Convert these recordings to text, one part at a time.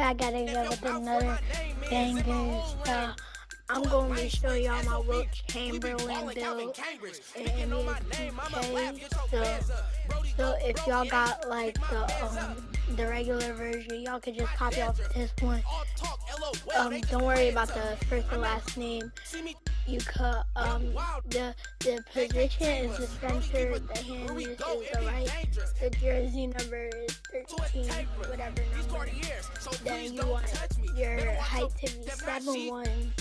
at it again with another banger. So I'm going to show y'all my Wilt Chamberlain build in NBA 2K. So, so if y'all got like the um, the regular version, y'all could just copy off this one. Um, don't worry about the first and last name. You could um the the position is the center, the hand is, the right, the jersey number is 13, whatever number. Then you want your height to be seven one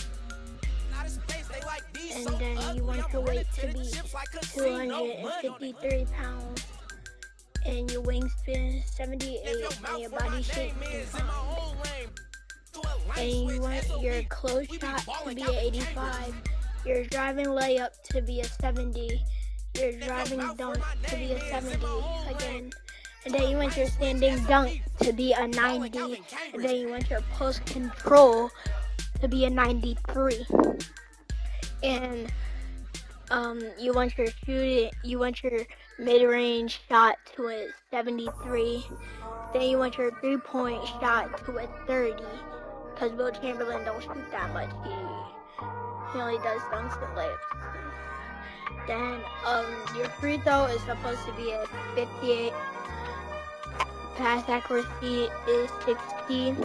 and then you want your weight to be 253 pounds, and your wingspan 78, and your body shape is and you want your close shot to be an 85, your driving layup to be a 70, your driving dunk to be a 70 again. And then you want your standing dunk to be a 90. And then you want your post control to be a 93 and um, you want your shooting, you want your mid-range shot to a 73. Then you want your three-point shot to a 30. Because Wilt Chamberlain don't shoot that much. He, he only does dunks and layups. Then um, your free throw is supposed to be a 58. Pass accuracy is 60.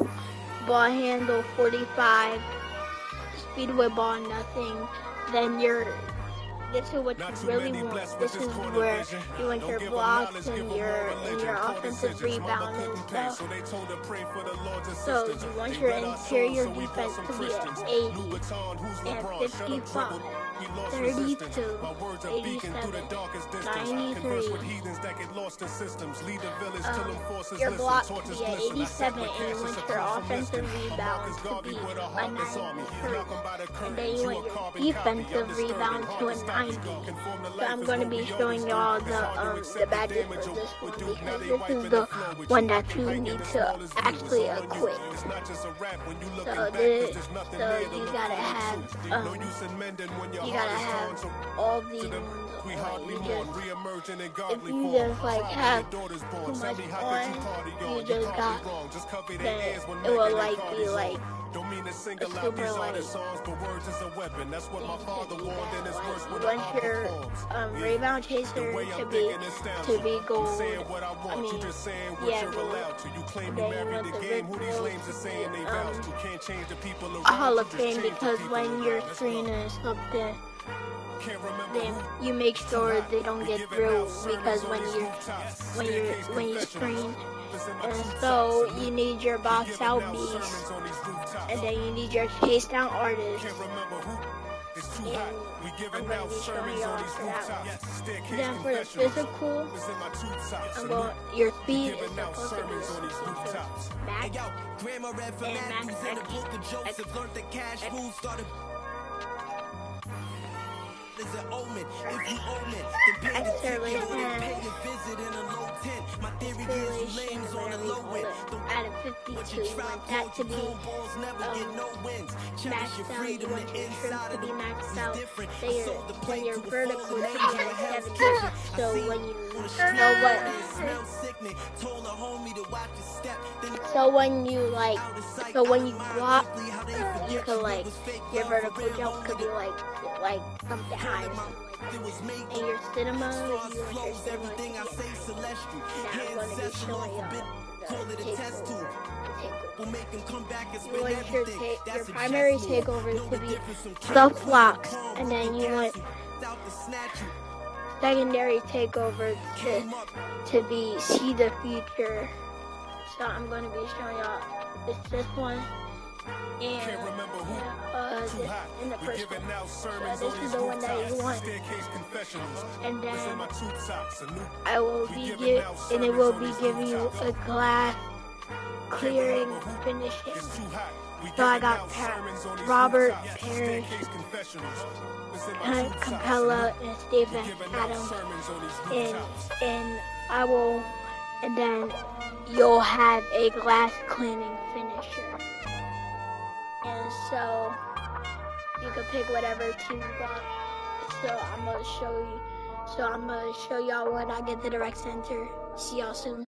Ball handle 45 speed with ball nothing, then you're this is what you really want. This is where you want your blocks and your and your offensive rebound and stuff. So you want your interior defense to be at 80 and 55. 32, 87, 93. Um, your block to be at 87 and you want your offensive rebound to be a 93. And then you want your defensive rebound to a 90. So I'm going to be showing y'all the um, the badges for this one. because this is the one that you need to actually equip. So this, so you gotta have um, you gotta have all these ones. On. You just, if you just like have too much on, you just got then it will like be like don't mean to sing a loud these are the songs, but words is a weapon. That's what my father warned in his words when I want um, rebound chaser to be to be gold. I mean, yeah, gold. Then you want the red gold to? Be um, a Hall of Fame because when your screen is up there then you make sure they don't get through because when you when you when you screen so you need your box out beast and then you need your chase down artist and I'm going to be showing y'all for that one. Then for the physical, I'm going, your speed is supposed to be max and max X, X, X, is an omen. If you own it, then pay the ticket pay a visit in a low tent. My theory is lanes on a low end. Out of 52, you want that to be um, maxed out. You want your trim to be maxed out. Then your, then your vertical at 70. So when you what... So when you like, so when you block, you can like, your vertical jump could be like, like something higher. And your stamina, you want your stamina be Now I'm to be showing y'all the takeover. You want your, ta your primary takeover to be the flocks, and then you want secondary takeover to to be see the future. So I'm going to be showing y'all this this one and uh, this, in the first one. So this is the one that you want. And then I will be give, and it will be giving you a glass clearing finishing. So I got Robert Parish, Capela, and Steven Adams, and and I will, and then you'll have a glass cleaning finisher. And so you can pick whatever team you want. So I'm gonna show you. So I'm gonna show y'all when I get the rec center. See y'all soon.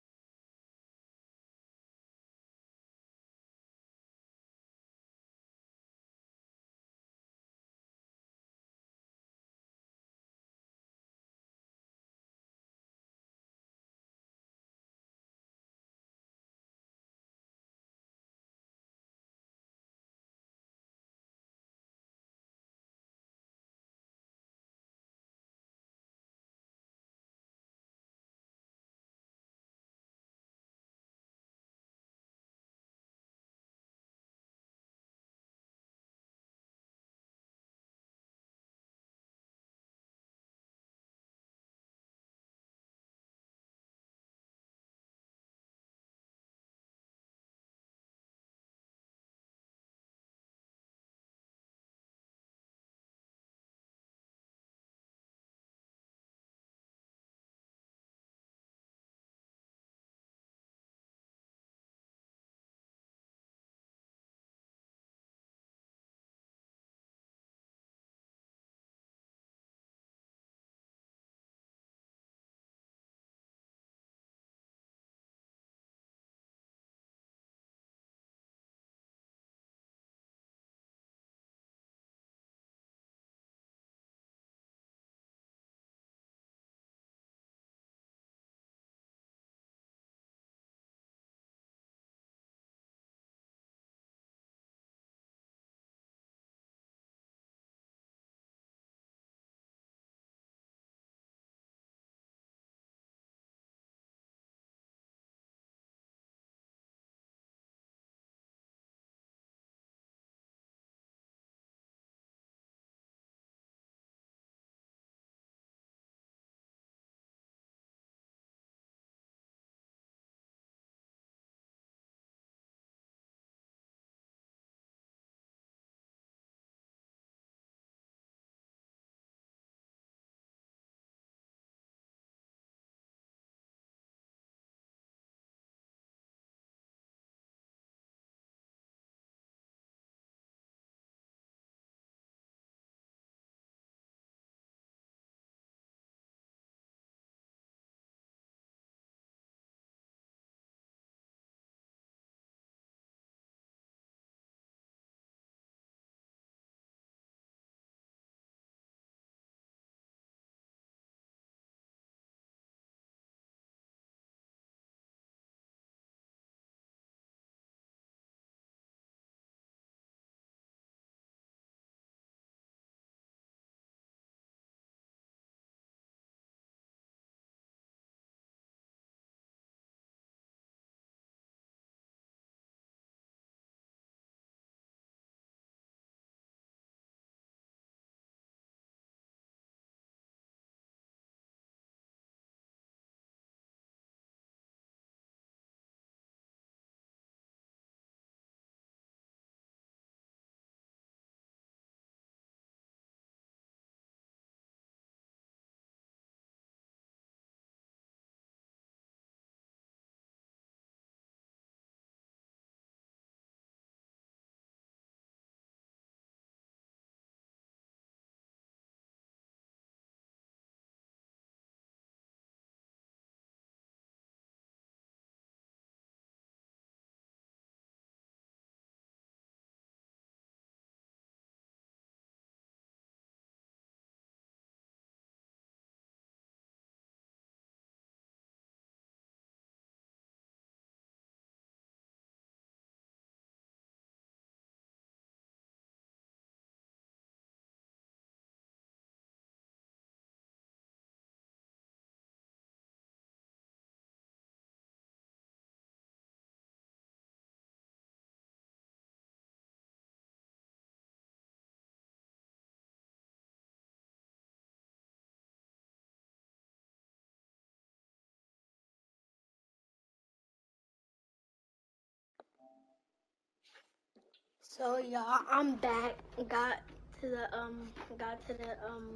So y'all, I'm back. Got to the um, got to the um,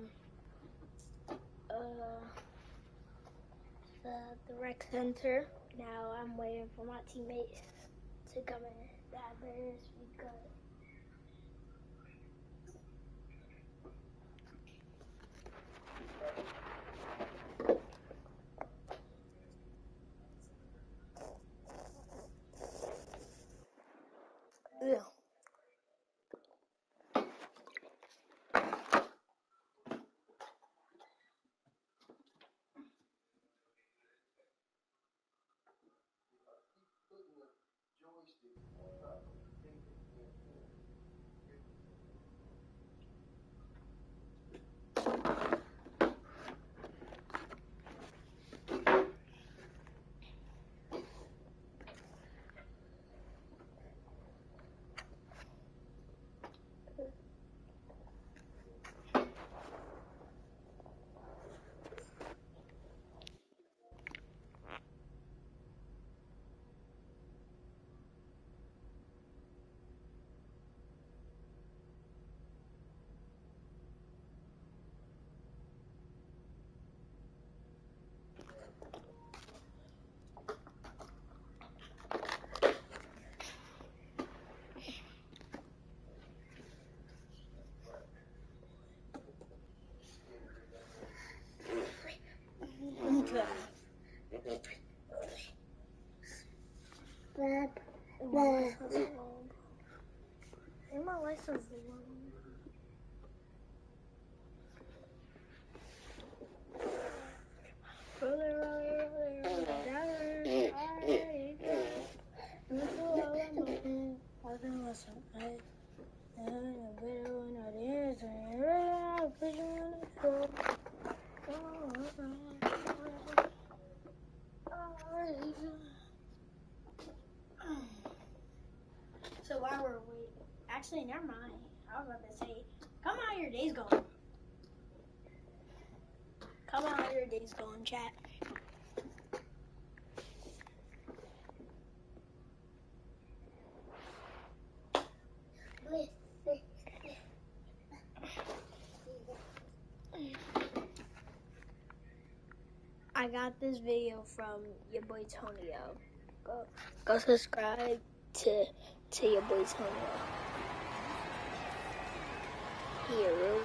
uh, the the rec center. Now I'm waiting for my teammates to come in. That bears be Uh, my license is long. And my license is long. Roller, roller, roller, roller, down, already go. Look who I am, I can listen, right? And a bit of an audience, and I'll put you on the floor. So while we're waiting, actually, never mind. I was about to say, come on, how your day's going. Come on, how your day's going, chat. I got this video from your boy Tonio. Go, go subscribe to to your boy Tonio. Here.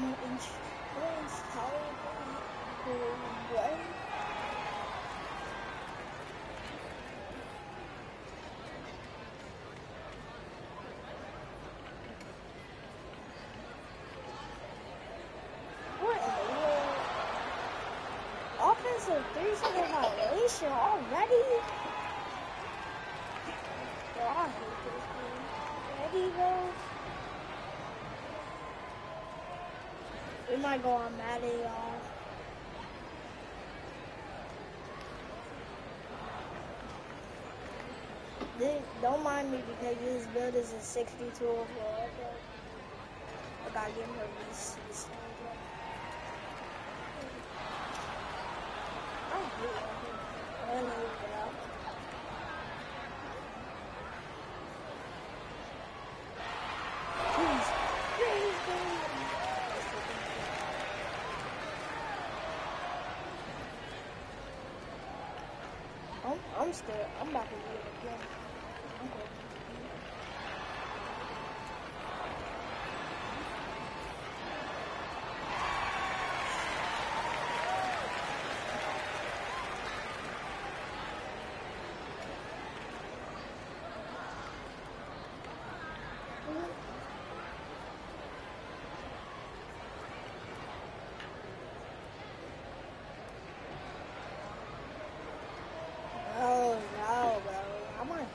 My insurance, how what? What in the world? Offensive three second violation already? Yo, I hate this game. Ready, bro? We might go on Maddie, y'all. Don't mind me because this build is a 62 overall. I gotta give her these. these I hate it. I don't know what else. Please, please, please. Uh, I'm, I'm still, I'm about to do it again. Okay. Oh no, bro. I'm on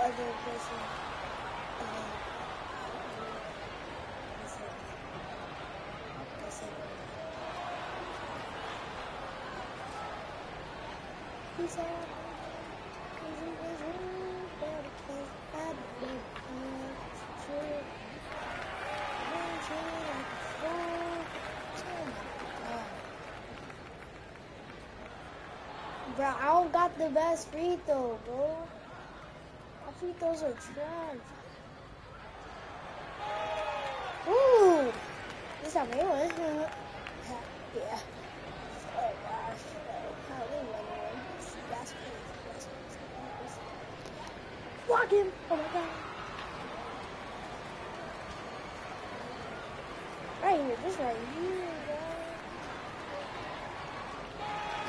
other person. Uh, He's all Bro, I don't got the best free throw, bro. Free throws are trash. Ooh! This time we won. yeah. Oh gosh. One. That's. Block him! Oh my god. Right here, just right here, bro.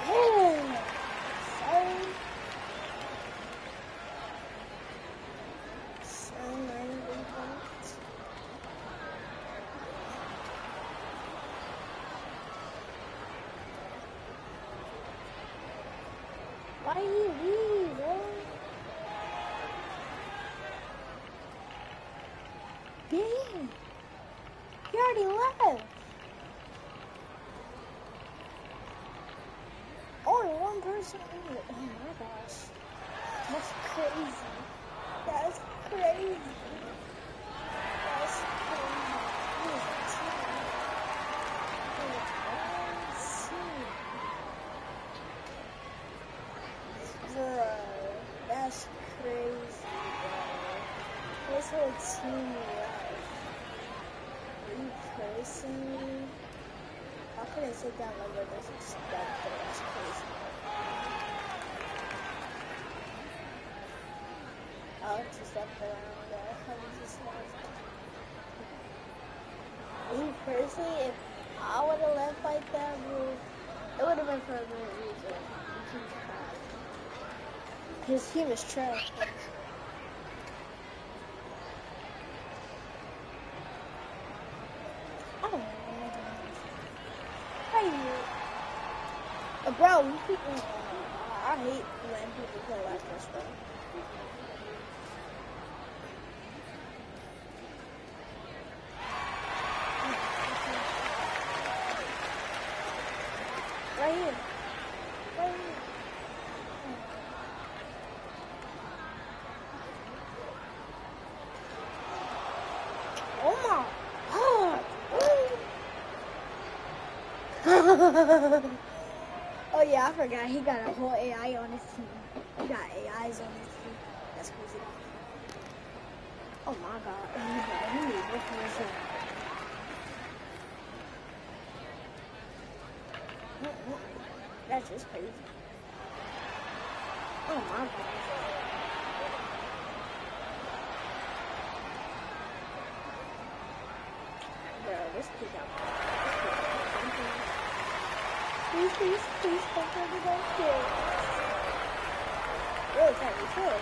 Yeah. Why do you leave, bro? Dang. You already left. Only one person in it. Oh my gosh. That's crazy. That's crazy. That's crazy. Bro, that's crazy, bro. This whole team left. You personally, how could I sit down this and step That's crazy. I'll just step around there. I'm just like, me personally, if I would have left like that, it would have been for a good reason. His team is trash. I don't know. Hey, uh, bro, you people, uh, I hate when people play like this. Right here. Right here. Oh my god. oh I forgot. He got a whole AI on his team. He got AIs on his team. That's crazy. Oh my god. He both of his That's just crazy. Oh my god. Bro, this kid got Please, please, please don't me don't kill. Really can't be killed.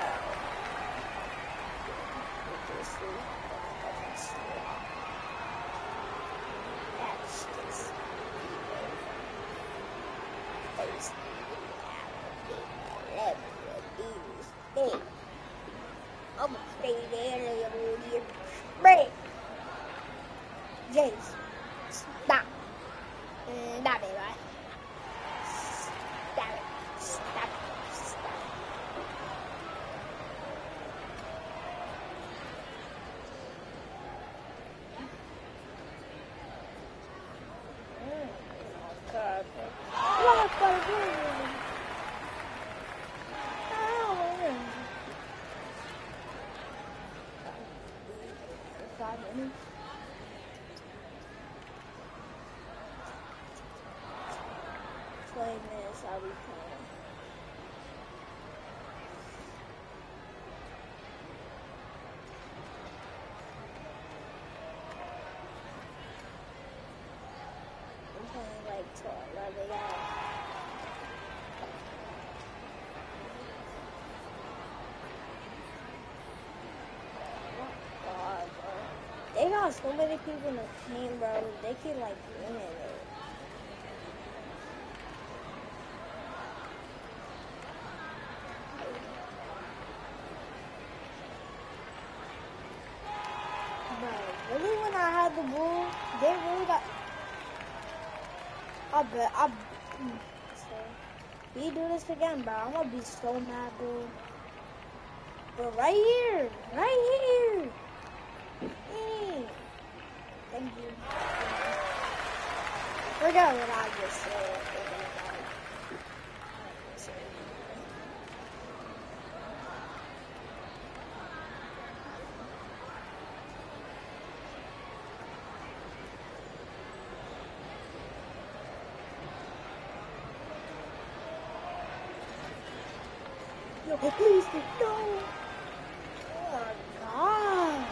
Oh. Ridiculously. That's just That's I'm gonna stay there a little bit. Break. James, stop. Mm, Stop it, right? Stop it. Stop it. Stop it. Mm, oh, God. What are you doing? Ow. Five minutes. Playing this, I'll be playing. I'm playing like till 11 hours. They got so many people in the team, bro. They can like win it. Bro, really when I had the ball, they really got. I bet I. mm, we do this again, bro. I'm gonna be so mad, bro. Bro, right here, right here. Mm. Thank you. Forget what I just said. No, please, no. Oh, God.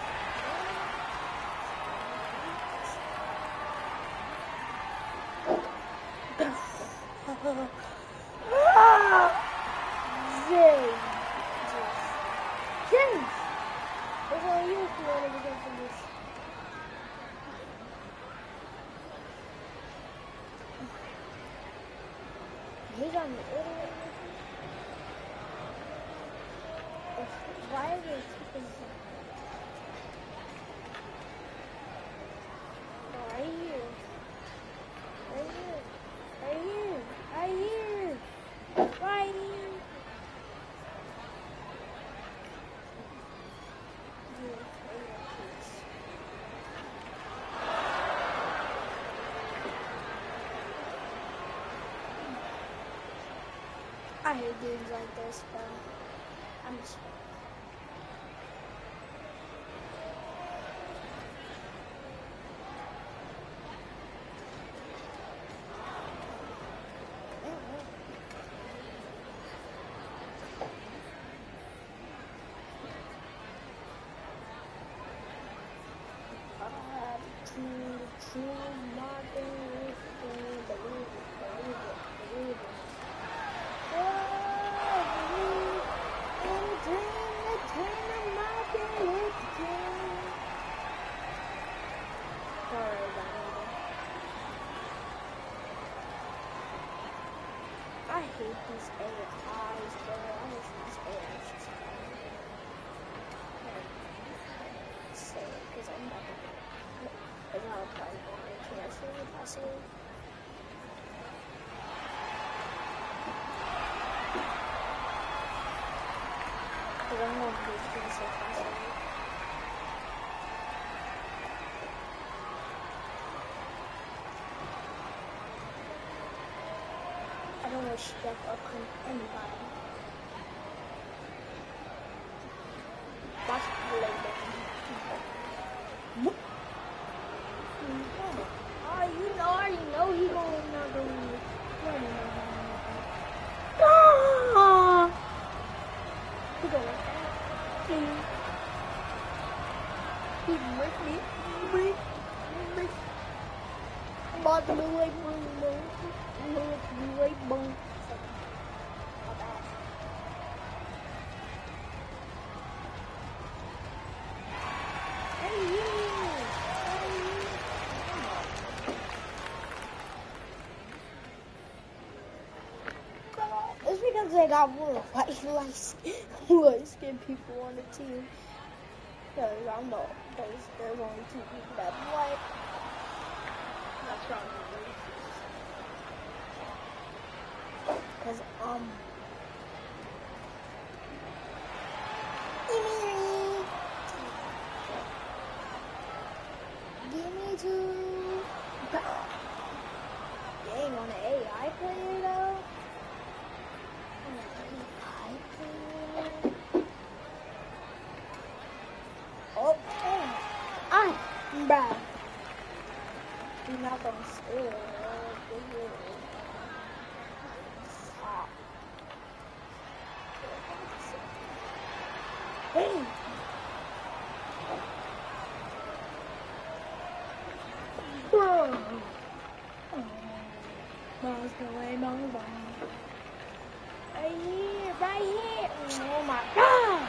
James. James. What's on you if you want to get from this? He's on the other Why are they keeping him? Oh, right here. Right here. Right here. Right here. Right here. Dude, right here, please. Games like this, bro. I'm just. I hate these AIs, bro. I hate these AIs. just Say it, because I'm not gonna. Because I'll probably go and cancel if I say it. Because I'm going to be cancel if I say it. I don't wish death upon anybody. Watch the leg down. Oh, you know, I already know he gonna not gonna win. You already know he gonna not gonna win. Gonna win. He make me, like, boom, boom, boom, be like, boom. My bad. Hey, you! It's because they got more white light, light skinned people on the team. Because I'm the, there's, there's only two people that white. That's wrong. Because, um. Gimme! Gimme two! You ain't on the AI player though? On the AI player? Oh, oh. I, bruh. You're not gonna steal it. Stop. Bro! Oh, Mom's mom's gone. Right here, right here! Oh my god!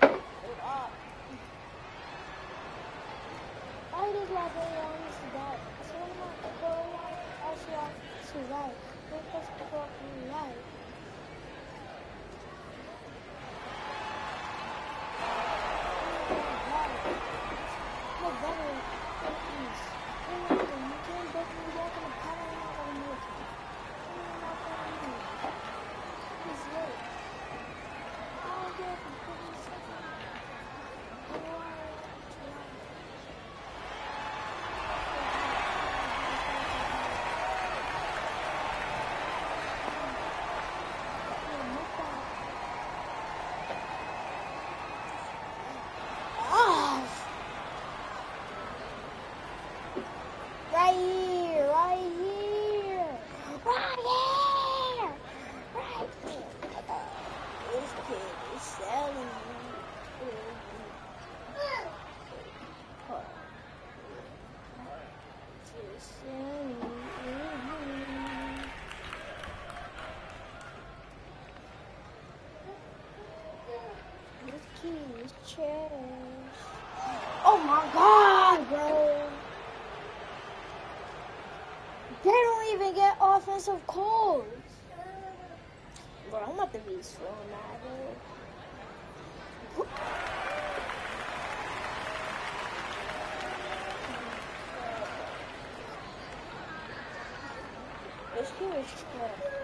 Hold up. I just love it on this that. So I'm not going to also to that. fucking life. Look, better. Please. You can't definitely walk in a pattern of a military. You're not gonna do it. Please wait. I'll get it for a second. Why? Ah! Right here, right here, right here, right here. This kid is selling Just selling This kid is trash. Oh my god, bro. They don't even get offensive course. Bro, I'm about to be so mad. This kid is trash.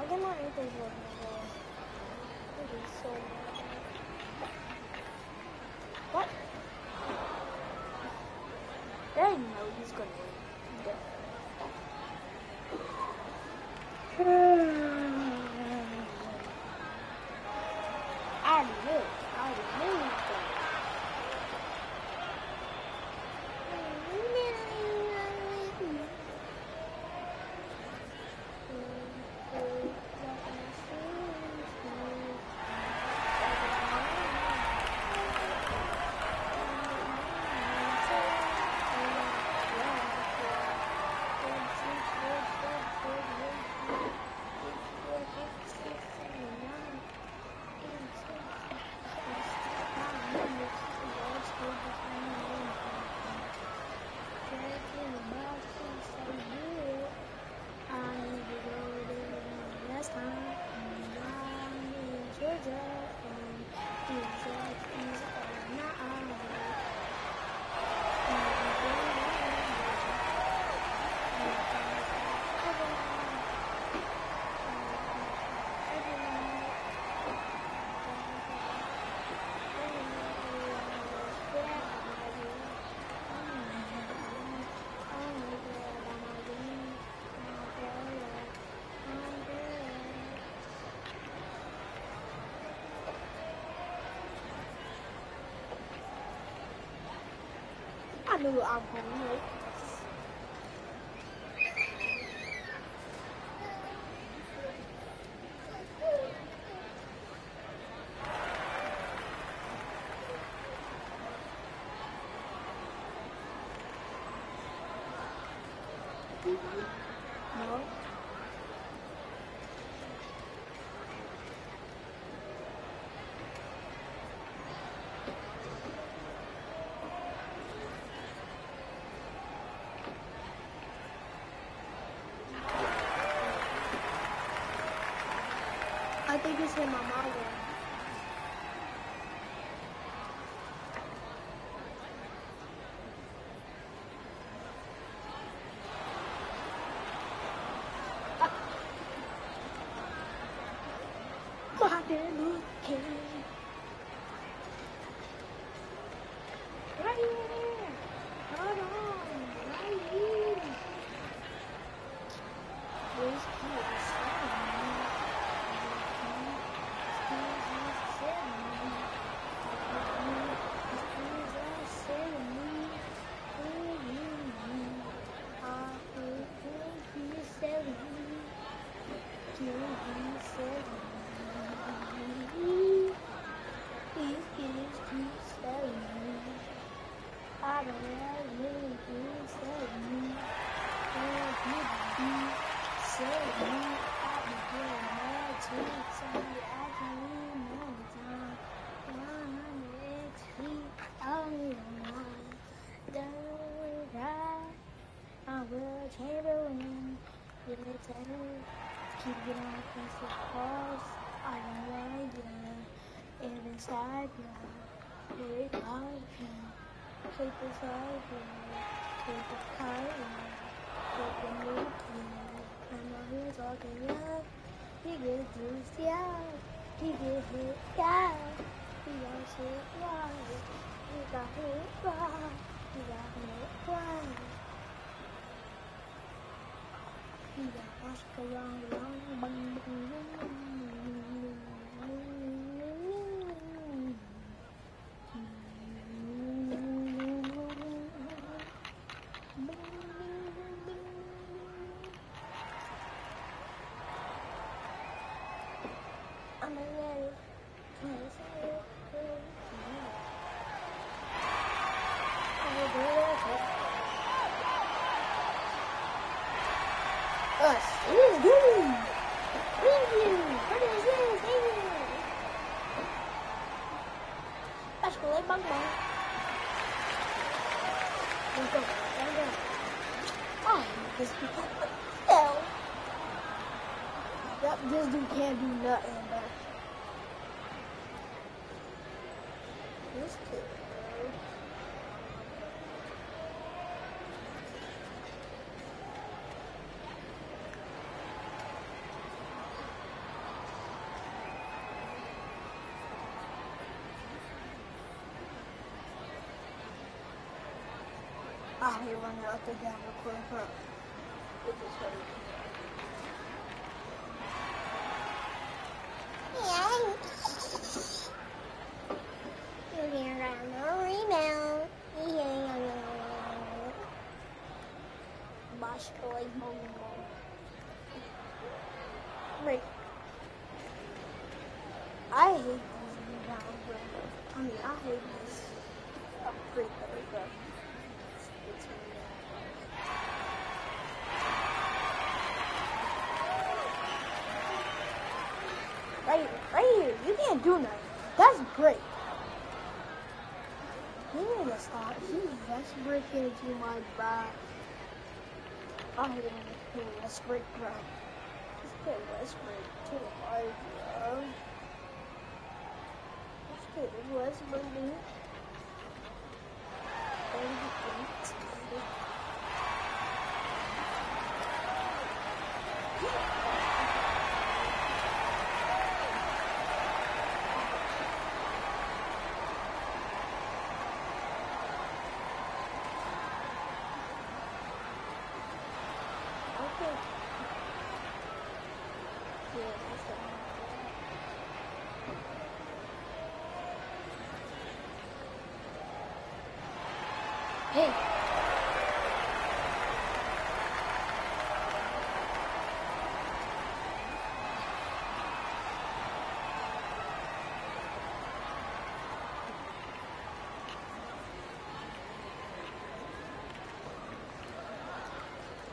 I get my ankles working, bro, it is so mad. What? They know he's gonna win. I already knew. I already knew he was gonna I knew I'm gonna win. No. I think it's in my mom. Martin Luther King. Right here. Hold on. Right here. Chamberlain. Give me ten. Keep getting on offensive calls. I don't like ya. And inside ya. Very hard ya. Keep it side ya. Keep tight ya. Keep it neat ya. I'm not here talking ya. He get juiced ya. He get hit ya. He got shit right. He got hit right. He got hit right. He got Oscar long, long, bang, bang, I'm ready. Us. It is good. Thank you. What is this? Thank you. Let's go like bang bang. Let's go. Let's go. Oh, this hell. Yep, this dude can't do nothing, but this kid. Ah, he running out the huh? It just hurt. You're around the rebound. Bash boy, momo. Wait. I hate these rebounds, bro. I mean, I hate this. I'm free throw, bro. It's, it's really bad. Right, right here. You can't do nothing. That's great. He need to stop. He's that's breaking into my back. I hate him in the Westbrook, bro. Let's play Westbrook to my bro. Let's play Westbrook, dude. Okay. Yeah, that's the one. Hey.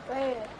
Right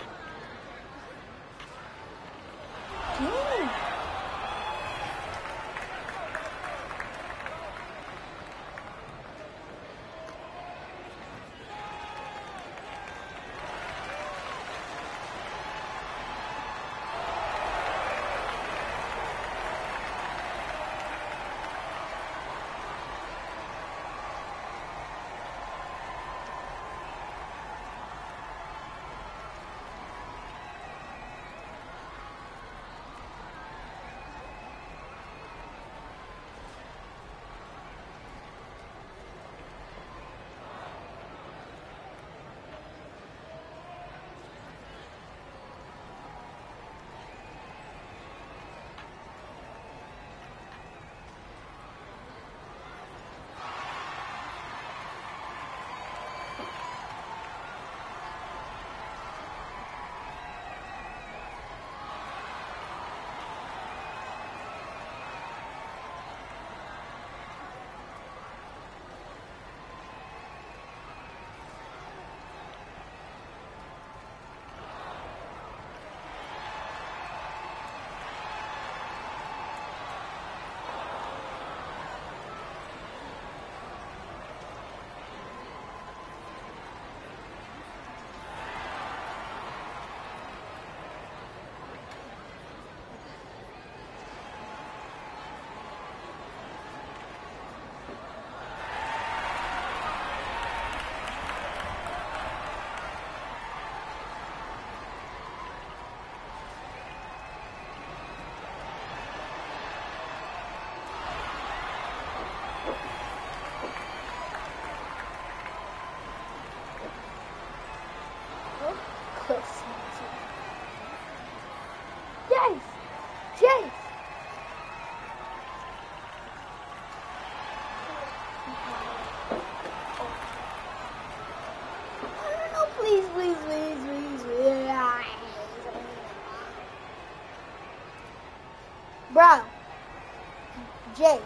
Jace,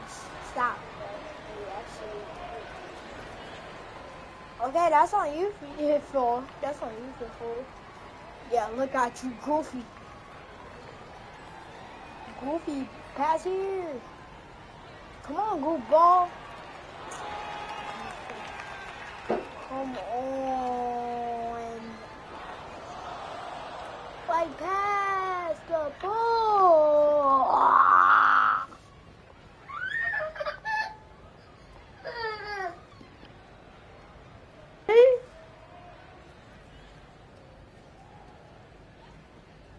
stop. Okay, that's on you for. That's on you for. Yeah, look at you, Goofy. Goofy, pass here. Come on, goofball. Come on. Like, pass the ball.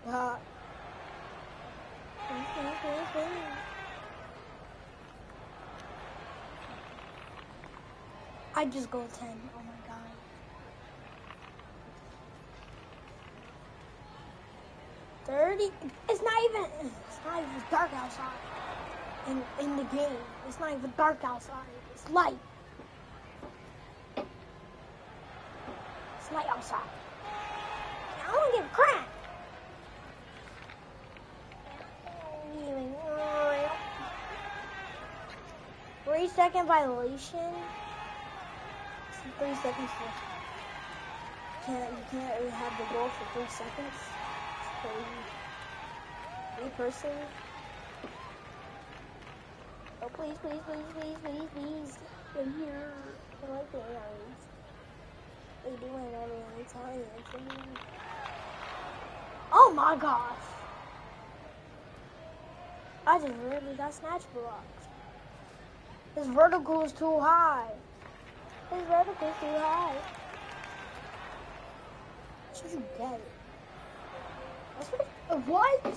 I just go 10. Oh my god. Thirty. It's not even. It's not even dark outside. In in the game, it's not even dark outside. It's light. It's light outside. I don't give a crap. Three second violation. Three seconds left. Can't you can't really have the goal for three seconds? It's crazy. Me personally. Oh please, please, please, please, please, please. I'm here. I like the aliens. They doing everything Italian. Oh my gosh. I just really got snatch blocked. His vertical is too high. His vertical is too high. Should you get it? That's what. Uh, what?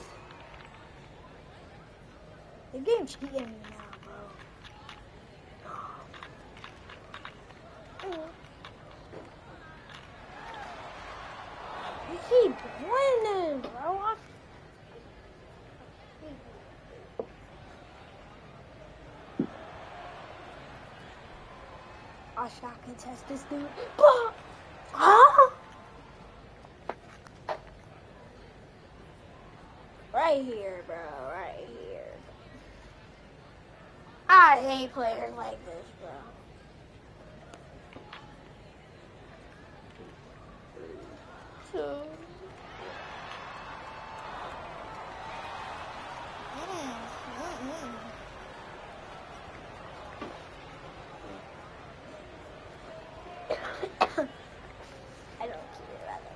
The game's cheating me now, bro. You keep winning, bro. I I shot contest this dude. Huh? Right here, bro. Right here. I hate players like this, bro. So. I don't care about that.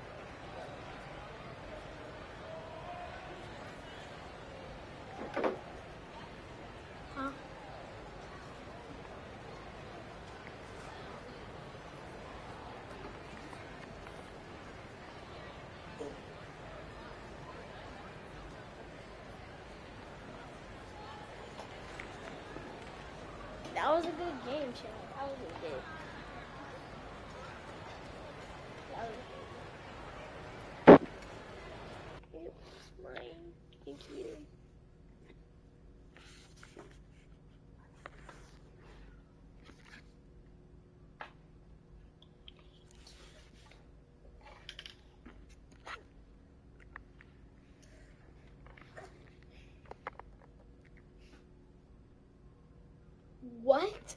That was a good game, Chad. What?